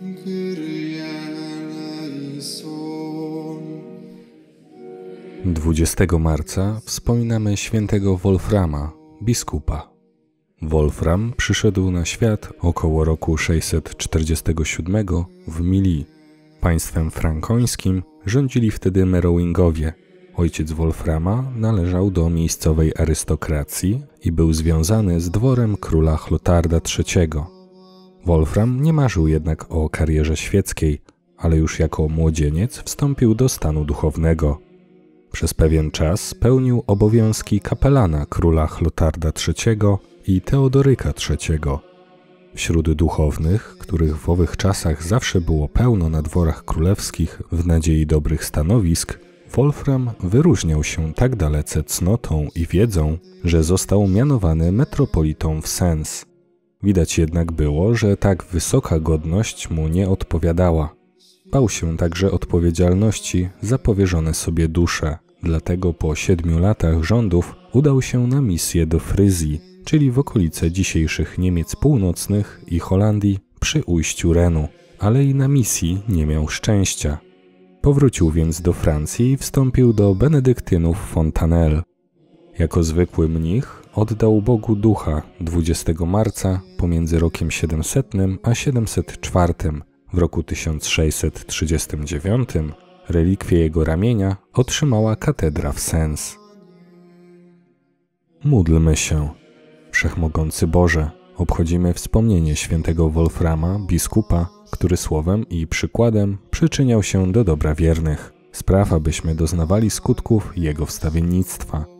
Kyrie eleison. 20 marca wspominamy świętego Wolframa, biskupa. Wolfram przyszedł na świat około roku 647 w Mili. Państwem frankońskim rządzili wtedy Merowingowie. Ojciec Wolframa należał do miejscowej arystokracji i był związany z dworem króla Chlotarda III. Wolfram nie marzył jednak o karierze świeckiej, ale już jako młodzieniec wstąpił do stanu duchownego. Przez pewien czas pełnił obowiązki kapelana króla Chlotarda III i Teodoryka III. Wśród duchownych, których w owych czasach zawsze było pełno na dworach królewskich w nadziei dobrych stanowisk, Wolfram wyróżniał się tak dalece cnotą i wiedzą, że został mianowany metropolitą w Sens. Widać jednak było, że tak wysoka godność mu nie odpowiadała. Bał się także odpowiedzialności za powierzone sobie dusze, dlatego po siedmiu latach rządów udał się na misję do Fryzji, czyli w okolice dzisiejszych Niemiec Północnych i Holandii przy ujściu Renu, ale i na misji nie miał szczęścia. Powrócił więc do Francji i wstąpił do benedyktynów Fontanelle. Jako zwykły mnich oddał Bogu ducha 20 marca pomiędzy rokiem 700 a 704. W roku 1639 relikwie jego ramienia otrzymała katedra w Sens. Módlmy się. Wszechmogący Boże, obchodzimy wspomnienie świętego Wolframa, biskupa, który słowem i przykładem przyczyniał się do dobra wiernych. Spraw, abyśmy doznawali skutków Jego wstawiennictwa.